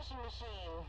washing machine.